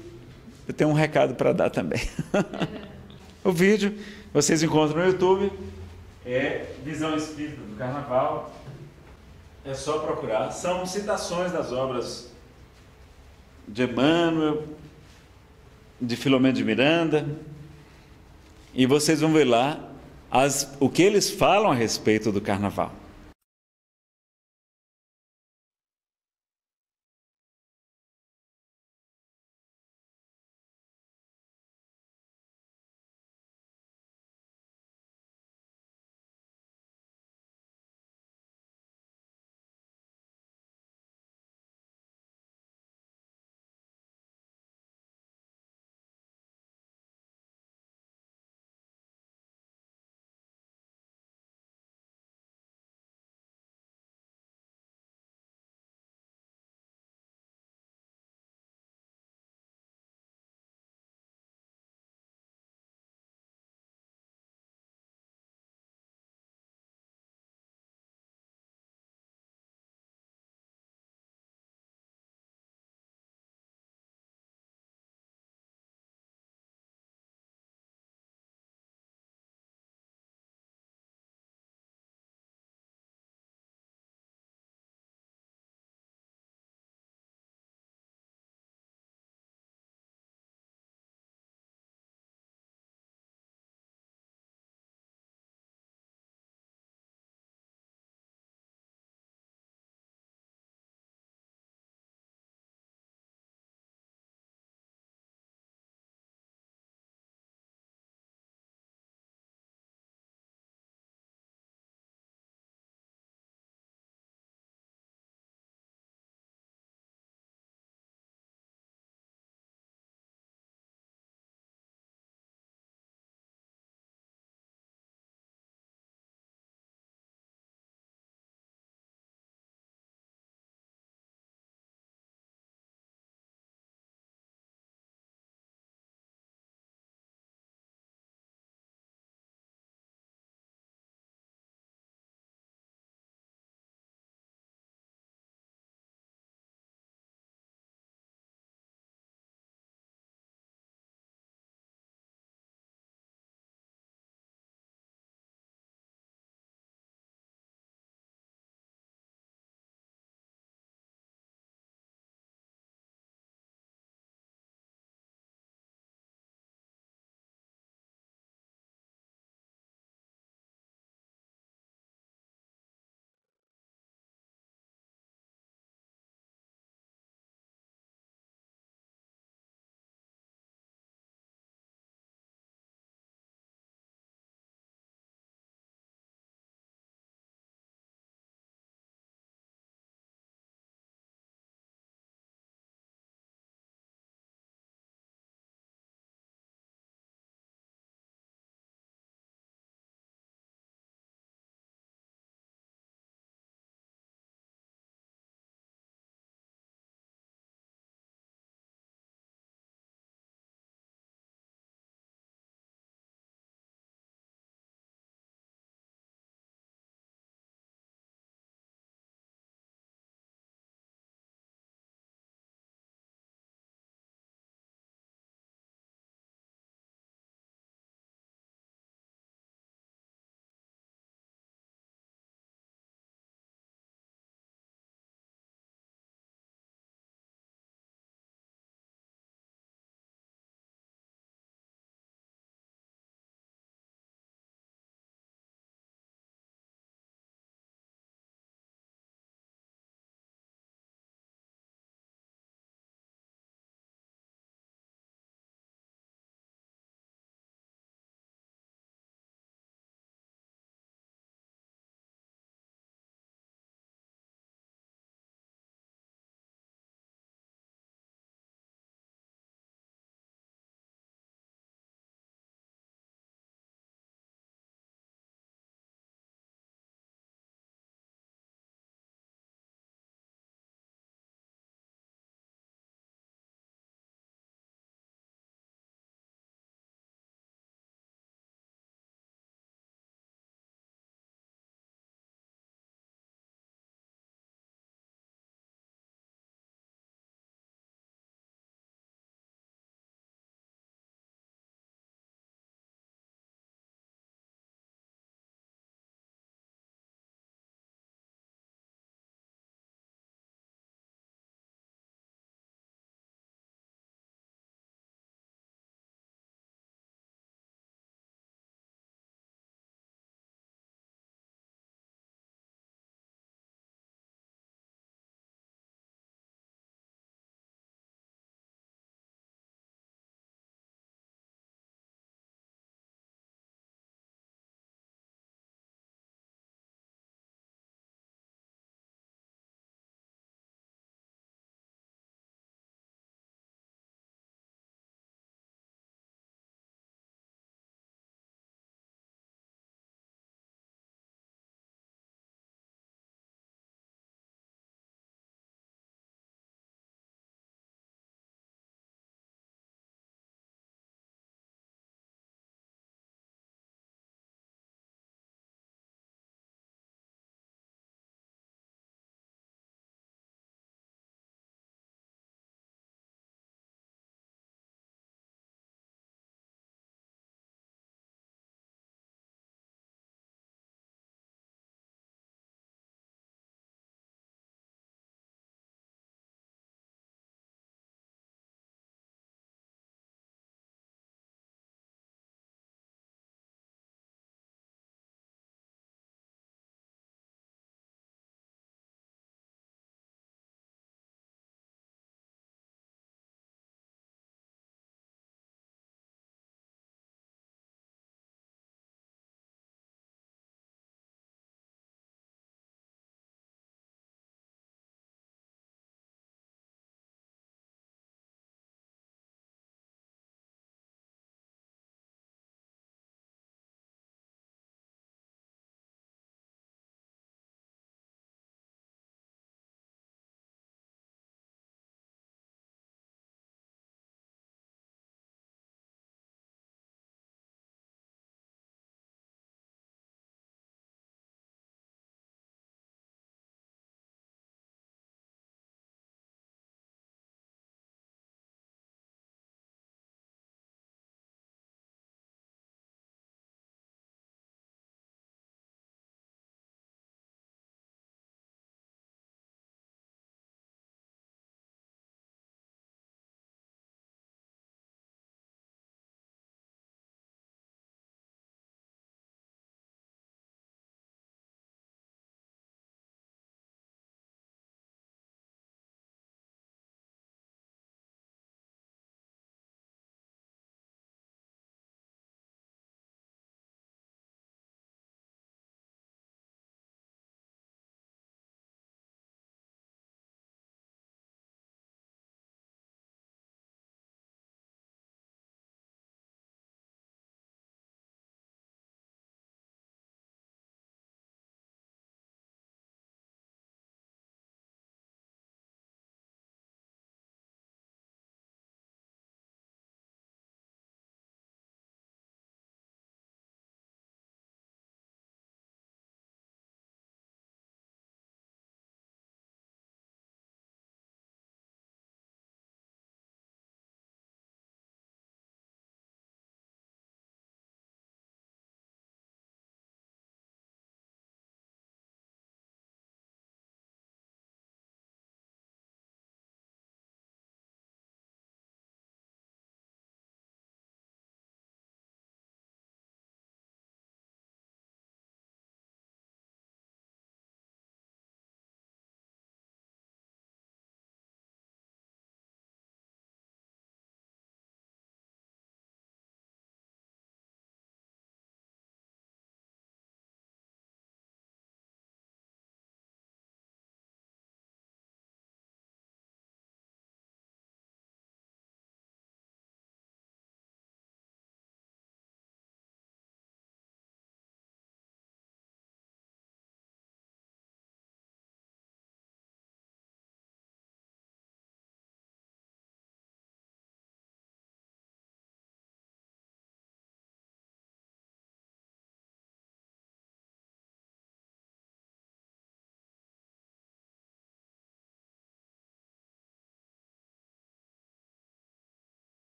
eu tenho um recado para dar também. o vídeo vocês encontram no YouTube. É Visão Espírita do Carnaval. É só procurar. São citações das obras de Emmanuel, de Filomeno de Miranda. E vocês vão ver lá as, o que eles falam a respeito do carnaval.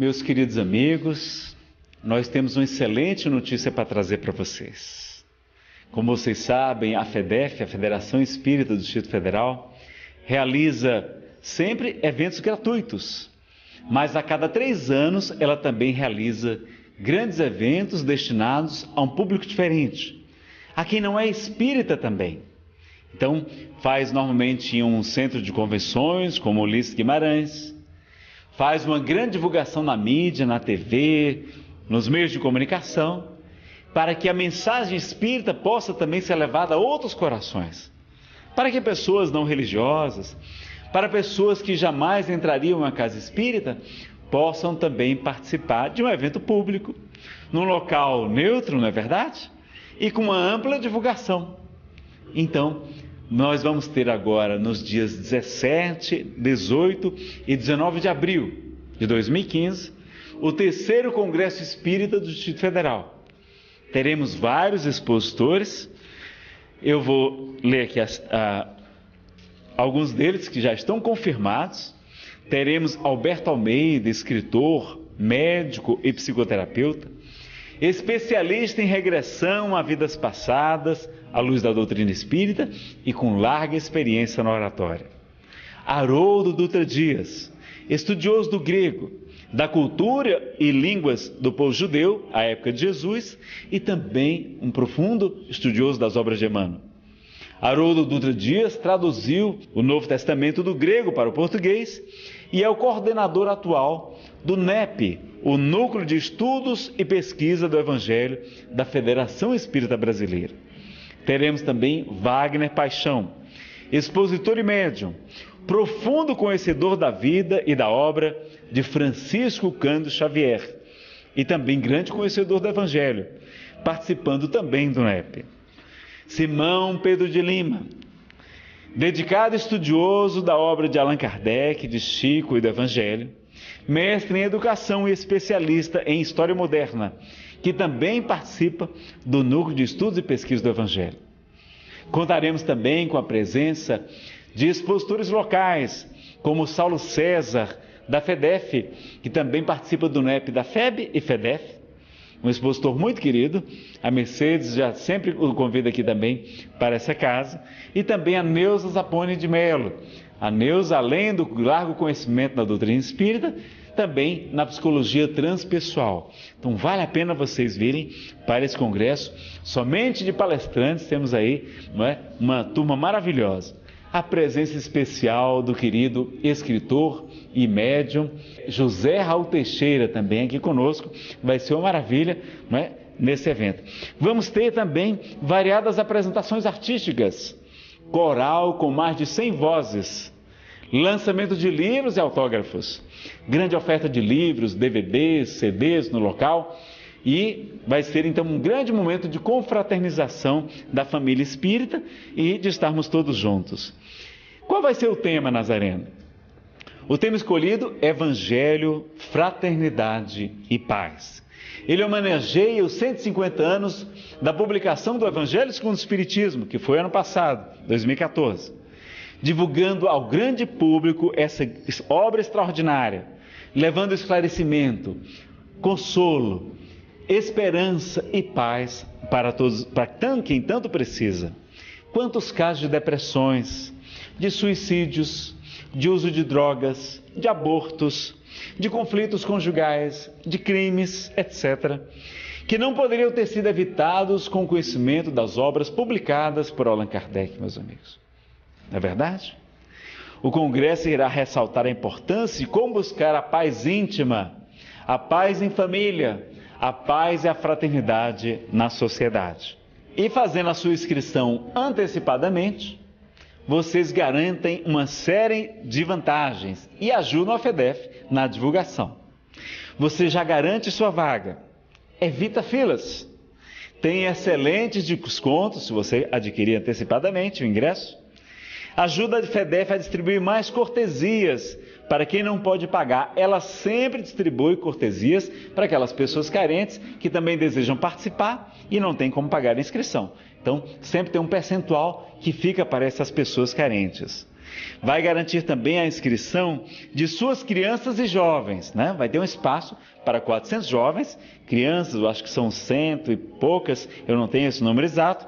Meus queridos amigos, nós temos uma excelente notícia para trazer para vocês. Como vocês sabem, a FEDEF, a Federação Espírita do Distrito Federal, realiza sempre eventos gratuitos, mas a cada três anos ela também realiza grandes eventos destinados a um público diferente, a quem não é espírita também. Então, faz normalmente em um centro de convenções, como o Ulisses Guimarães, faz uma grande divulgação na mídia, na TV, nos meios de comunicação, para que a mensagem espírita possa também ser levada a outros corações. Para que pessoas não religiosas, para pessoas que jamais entrariam uma casa espírita, possam também participar de um evento público, num local neutro, não é verdade? E com uma ampla divulgação. Então, nós vamos ter agora nos dias 17, 18 e 19 de abril de 2015 o terceiro Congresso Espírita do Distrito Federal. Teremos vários expositores. Eu vou ler aqui as, alguns deles que já estão confirmados. Teremos Alberto Almeida, escritor, médico e psicoterapeuta, especialista em regressão a vidas passadas, à luz da doutrina espírita e com larga experiência na oratória. Haroldo Dutra Dias, estudioso do grego, da cultura e línguas do povo judeu, à época de Jesus, e também um profundo estudioso das obras de Emmanuel. Haroldo Dutra Dias traduziu o Novo Testamento do grego para o português e é o coordenador atual do NEP, o Núcleo de Estudos e Pesquisa do Evangelho da Federação Espírita Brasileira. Teremos também Wagner Paixão, expositor e médium, profundo conhecedor da vida e da obra de Francisco Cândido Xavier e também grande conhecedor do Evangelho, participando também do NEP. Simão Pedro de Lima, dedicado estudioso da obra de Allan Kardec, de Chico e do Evangelho, mestre em educação e especialista em história moderna, que também participa do Núcleo de Estudos e Pesquisa do Evangelho. Contaremos também com a presença de expositores locais, como Saulo César, da FEDEF, que também participa do NEP da FEB e FEDEF, um expositor muito querido. A Mercedes já sempre o convida aqui também para essa casa. E também a Neuza Zapone de Melo. A Neuza, além do largo conhecimento da doutrina espírita, também na psicologia transpessoal. Então vale a pena vocês virem para esse congresso. Somente de palestrantes temos aí não é, uma turma maravilhosa. A presença especial do querido escritor e médium José Raul Teixeira também aqui conosco. Vai ser uma maravilha não é, nesse evento. Vamos ter também variadas apresentações artísticas. Coral com mais de 100 vozes lançamento de livros e autógrafos, grande oferta de livros, DVDs, CDs no local. E vai ser então um grande momento de confraternização da família espírita e de estarmos todos juntos. Qual vai ser o tema, Nazareno? O tema escolhido: Evangelho, Fraternidade e Paz. Ele homenageia os 150 anos da publicação do Evangelho segundo o Espiritismo, que foi ano passado, 2014 divulgando ao grande público essa obra extraordinária, levando esclarecimento, consolo, esperança e paz para todos, para quem tanto precisa. Quantos casos de depressões, de suicídios, de uso de drogas, de abortos, de conflitos conjugais, de crimes, etc., que não poderiam ter sido evitados com o conhecimento das obras publicadas por Allan Kardec, meus amigos. Não é verdade? O Congresso irá ressaltar a importância de como buscar a paz íntima, a paz em família, a paz e a fraternidade na sociedade. E fazendo a sua inscrição antecipadamente, vocês garantem uma série de vantagens e ajudam a FEDEF na divulgação. Você já garante sua vaga, evita filas, tem excelentes descontos se você adquirir antecipadamente o ingresso Ajuda a FEDEF a distribuir mais cortesias para quem não pode pagar. Ela sempre distribui cortesias para aquelas pessoas carentes que também desejam participar e não têm como pagar a inscrição. Então, sempre tem um percentual que fica para essas pessoas carentes. Vai garantir também a inscrição de suas crianças e jovens, né? Vai ter um espaço para 400 jovens, crianças, eu acho que são cento e poucas, eu não tenho esse número exato,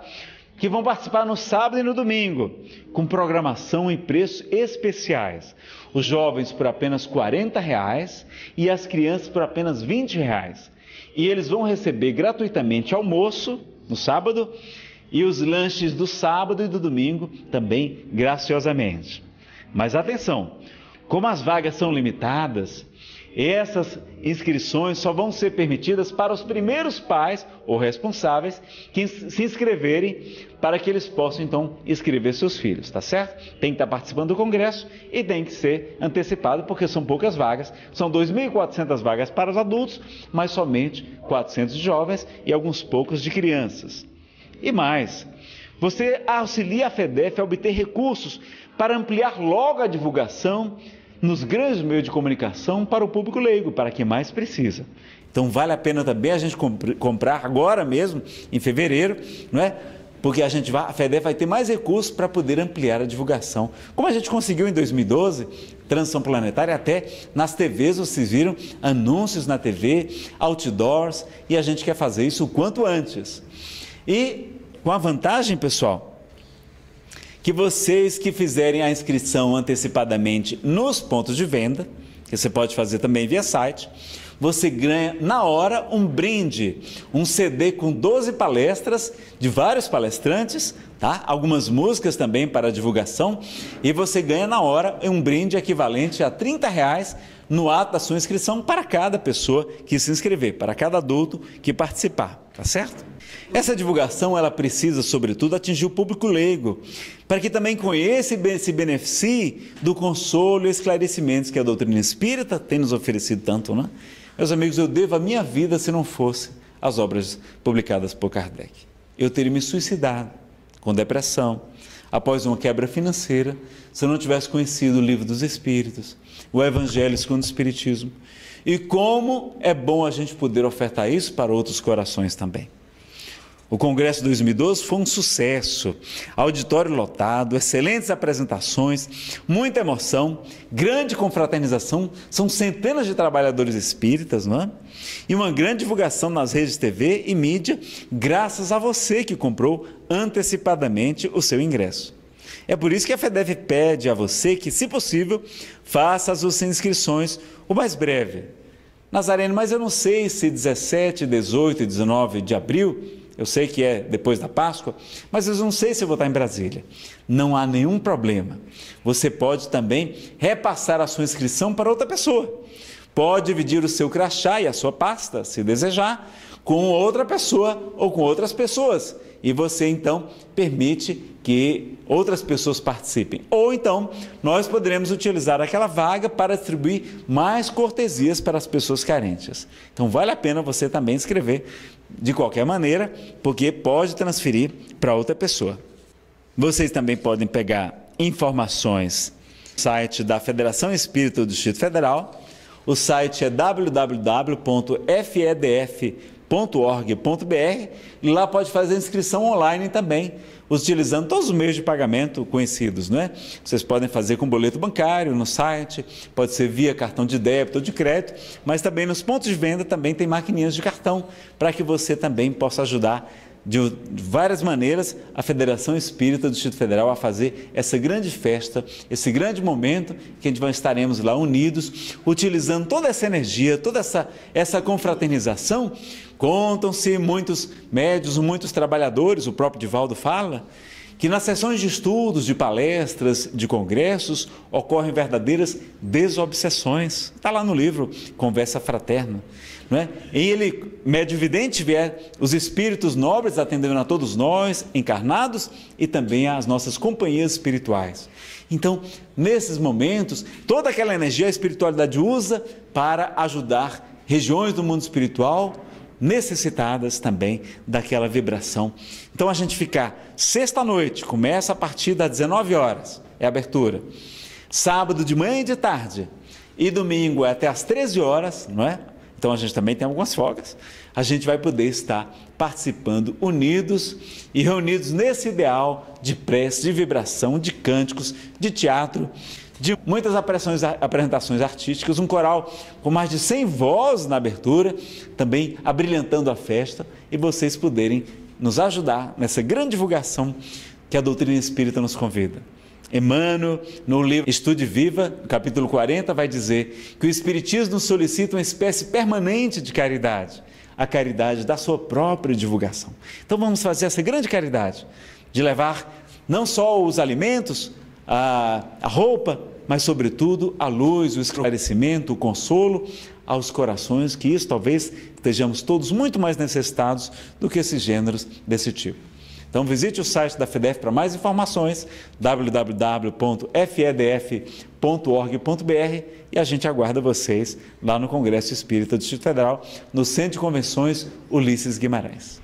que vão participar no sábado e no domingo, com programação e preços especiais. Os jovens por apenas 40 reais e as crianças por apenas 20 reais. E eles vão receber gratuitamente almoço no sábado e os lanches do sábado e do domingo também graciosamente. Mas atenção, como as vagas são limitadas, essas inscrições só vão ser permitidas para os primeiros pais ou responsáveis que se inscreverem para que eles possam então inscrever seus filhos, tá certo? Tem que estar participando do congresso e tem que ser antecipado porque são poucas vagas, são 2.400 vagas para os adultos, mas somente 400 jovens e alguns poucos de crianças. E mais, você auxilia a FEDEF a obter recursos para ampliar logo a divulgação nos grandes meios de comunicação para o público leigo, para quem mais precisa. Então vale a pena também a gente comprar agora mesmo, em fevereiro, não é? Porque a gente vai, a FEDEF vai ter mais recursos para poder ampliar a divulgação. Como a gente conseguiu em 2012, transição planetária, até nas TVs vocês viram anúncios na TV, outdoors, e a gente quer fazer isso o quanto antes. E com a vantagem, pessoal, que vocês que fizerem a inscrição antecipadamente nos pontos de venda, que você pode fazer também via site, você ganha na hora um brinde, um CD com 12 palestras de vários palestrantes, tá? Algumas músicas também para divulgação, e você ganha na hora um brinde equivalente a 30 reais no ato da sua inscrição para cada pessoa que se inscrever, para cada adulto que participar, tá certo? Essa divulgação ela precisa, sobretudo, atingir o público leigo, para que também conheça e se beneficie do consolo e esclarecimentos que a doutrina espírita tem nos oferecido tanto, né? Meus amigos, eu devo a minha vida se não fosse as obras publicadas por Kardec. Eu teria me suicidado com depressão, após uma quebra financeira, se eu não tivesse conhecido o livro dos Espíritos, o Evangelho segundo o Espiritismo. E como é bom a gente poder ofertar isso para outros corações também. O Congresso 2012 foi um sucesso. Auditório lotado, excelentes apresentações, muita emoção, grande confraternização. São centenas de trabalhadores espíritas, não é? E uma grande divulgação nas redes TV e mídia, graças a você que comprou antecipadamente o seu ingresso. É por isso que a FEDEV pede a você que, se possível, faça as suas inscrições o mais breve. Nazareno, mas eu não sei se 17, 18 e 19 de abril eu sei que é depois da Páscoa, mas eu não sei se eu vou estar em Brasília. Não há nenhum problema. Você pode também repassar a sua inscrição para outra pessoa. Pode dividir o seu crachá e a sua pasta, se desejar, com outra pessoa ou com outras pessoas. E você então permite que outras pessoas participem. Ou então, nós poderemos utilizar aquela vaga para distribuir mais cortesias para as pessoas carentes. Então, vale a pena você também escrever de qualquer maneira, porque pode transferir para outra pessoa. Vocês também podem pegar informações no site da Federação Espírita do Distrito Federal. O site é www.fedf.org.br e lá pode fazer inscrição online também utilizando todos os meios de pagamento conhecidos, não é? Vocês podem fazer com boleto bancário no site, pode ser via cartão de débito ou de crédito, mas também nos pontos de venda também tem maquininhas de cartão para que você também possa ajudar de várias maneiras a Federação Espírita do Distrito Federal a fazer essa grande festa, esse grande momento que a gente vai estaremos lá unidos, utilizando toda essa energia, toda essa, essa confraternização Contam-se muitos médios, muitos trabalhadores, o próprio Divaldo fala, que nas sessões de estudos, de palestras, de congressos, ocorrem verdadeiras desobsessões. Está lá no livro Conversa Fraterna. É? E ele, médio vidente, vier os espíritos nobres atendendo a todos nós, encarnados, e também às nossas companhias espirituais. Então, nesses momentos, toda aquela energia a espiritualidade usa para ajudar regiões do mundo espiritual, necessitadas também daquela vibração. Então a gente fica sexta-noite, começa a partir das 19 horas, é abertura. Sábado de manhã e de tarde. E domingo é até às 13 horas, não é? Então a gente também tem algumas folgas, a gente vai poder estar participando unidos e reunidos nesse ideal de prece, de vibração, de cânticos, de teatro, de muitas apresentações artísticas, um coral com mais de 100 vozes na abertura, também abrilhantando a festa e vocês poderem nos ajudar nessa grande divulgação que a doutrina espírita nos convida. Emmanuel, no livro Estude Viva, capítulo 40, vai dizer que o Espiritismo solicita uma espécie permanente de caridade, a caridade da sua própria divulgação. Então vamos fazer essa grande caridade de levar não só os alimentos, a, a roupa, mas sobretudo a luz, o esclarecimento, o consolo aos corações, que isso talvez estejamos todos muito mais necessitados do que esses gêneros desse tipo. Então visite o site da FEDEF para mais informações, www.fedf.org.br e a gente aguarda vocês lá no Congresso Espírita do Distrito Federal, no Centro de Convenções Ulisses Guimarães.